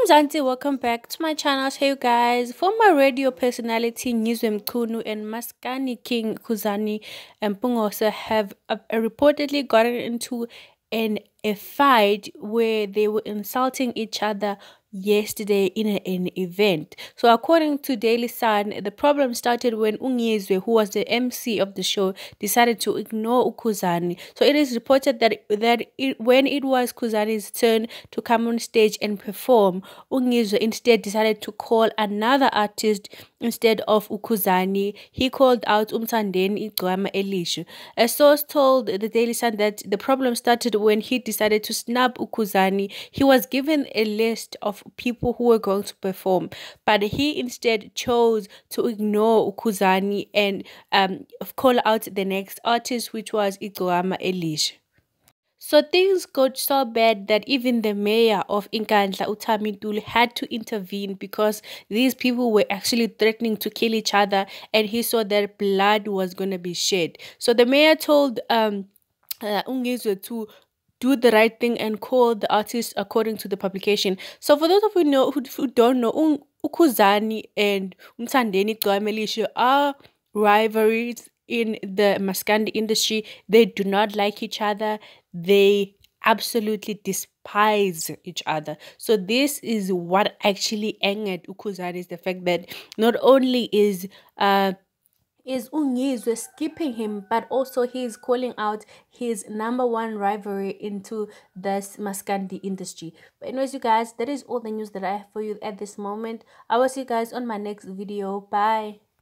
I'm Zanti, welcome back to my channel. Hey you guys, former radio personality Ngizwe Mchunu and Maskandi King Kuzani and Pungosa have uh, reportedly gotten into an a fight where they were insulting each other yesterday in an event. So according to Daily Sun, the problem started when Ungizwe, who was the MC of the show, decided to ignore Ukhuzani. So it is reported that that it, when it was Khuzani's turn to come on stage and perform, Ungizwe instead decided to call another artist instead of Ukhuzani. He called out Umtandeni Igwama Elisha. A source told the Daily Sun that the problem started when he decided to snub Ukhuzani. He was given a list of people who were going to perform, but he instead chose to ignore Ukhuzani and um, call out the next artist, which was Igwama Elish. So things got so bad that even the mayor of Nkandla, Utami had to intervene because these people were actually threatening to kill each other and he saw that blood was going to be shed. So the mayor told um, uh, to do the right thing and call the artist according to the publication. So for those of you know who, who don't know, Ukhuzani and Umtandeni Gwamelisha are rivalries in the Maskandi industry. They do not like each other. They absolutely despise each other. So this is what actually angered Ukhuzani is the fact that not only is uh is Ungizwe skipping him, but also he's calling out his number one rivalry into this Maskandi industry. But anyways, you guys, that is all the news that I have for you at this moment. I will see you guys on my next video. Bye.